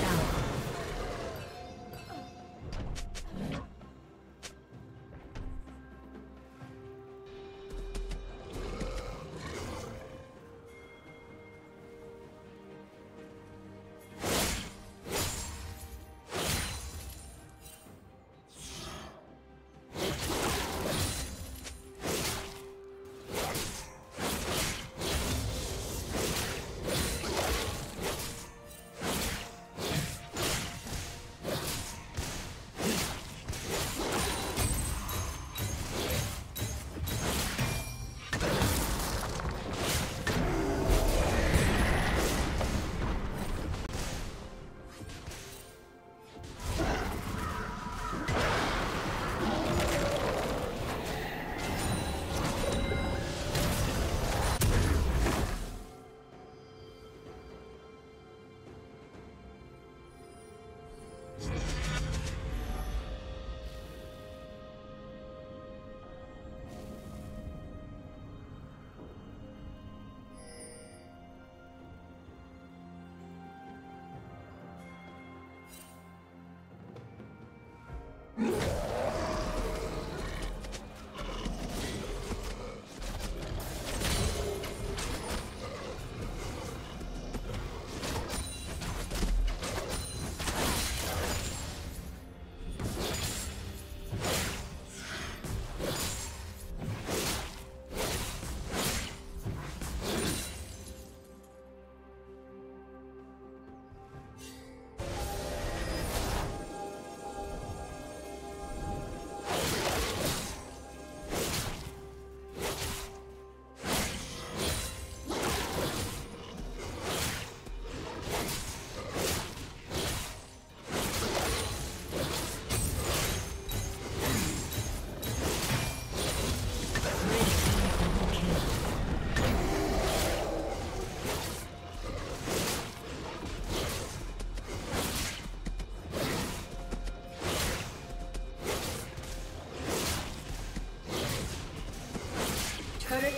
down.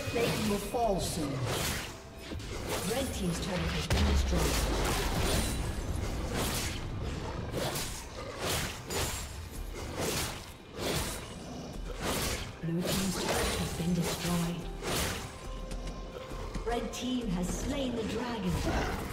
Plate will fall soon. Red Team's turret has been destroyed. Blue Team's turret has been destroyed. Red Team has slain the dragon.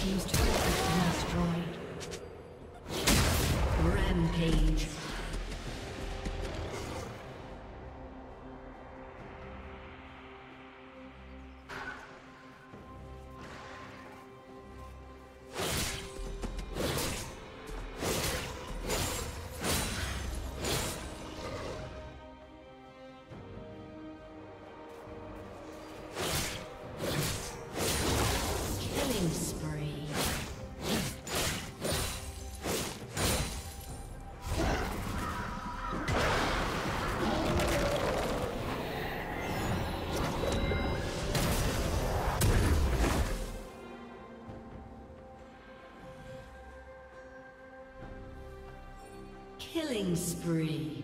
Team's turret Killing spree.